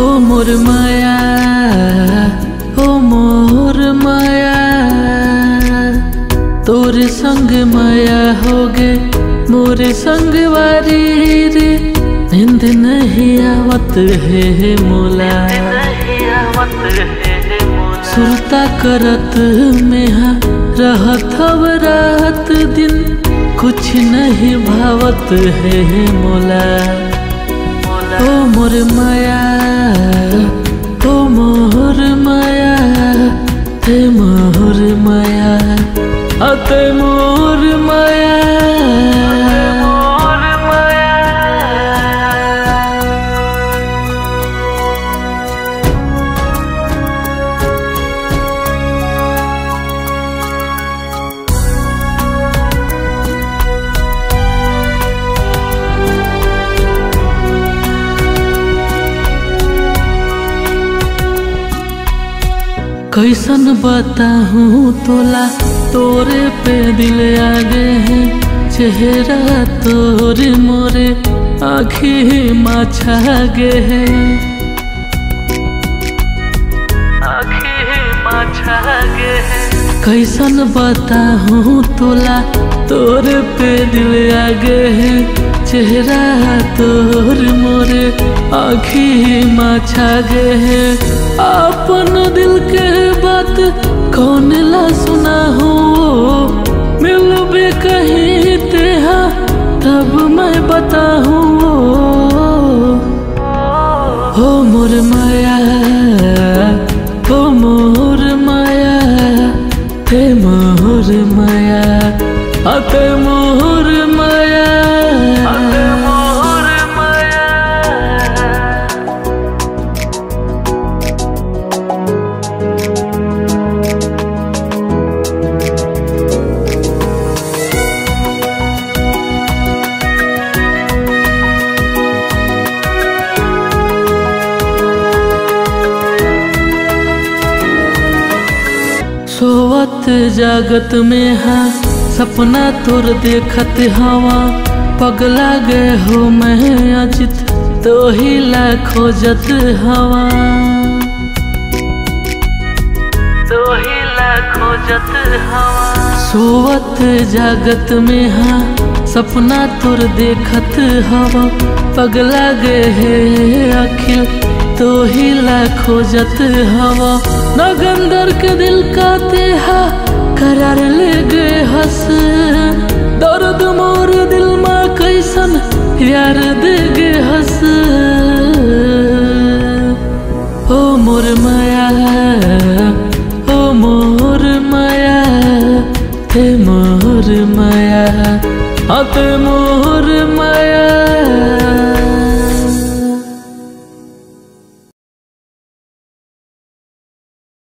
मोर माया ओ मोर माया तोर संग माया हो गे मोर संग वारी रे। नींद नहीं आवत है मोला। सुरता करत में हा रहत हव रात दिन। कुछ नहीं भावत है मोला। ओ मोर माया ओ मोर माया ते मोर कैसन बताहूँ तोला? तोरे पे दिल आगे है, चेहरा तोरे मोरे, आखी माछा गे है। कैसन बताहूँ तोला? तोरे पे दिल आगे है चेहरा तोर मोरे आखी माछा है। अपन दिल के बात कौन ला सुना हो मिलबे कहीं तेहा, तब मैं हो मोर माया, हो मोर माया हे मोर माया सोवत जागत में हाँ सपना तोर देखत हवा, पगला गए हो मैं अजित तो ही ला खोजत हवा। तो सोवत जागत में हाँ सपना तोर देखत हवा, पगला गए अखिल तो ही ला खोजत हवा। नगंदर के दिल का तेहा करार ले गए हंस। दर्द मोर दिल में कैसन यार दे गे हंस। ओ मोर माया, ओ मोर माया, हे मोर माया, अते मोर माया।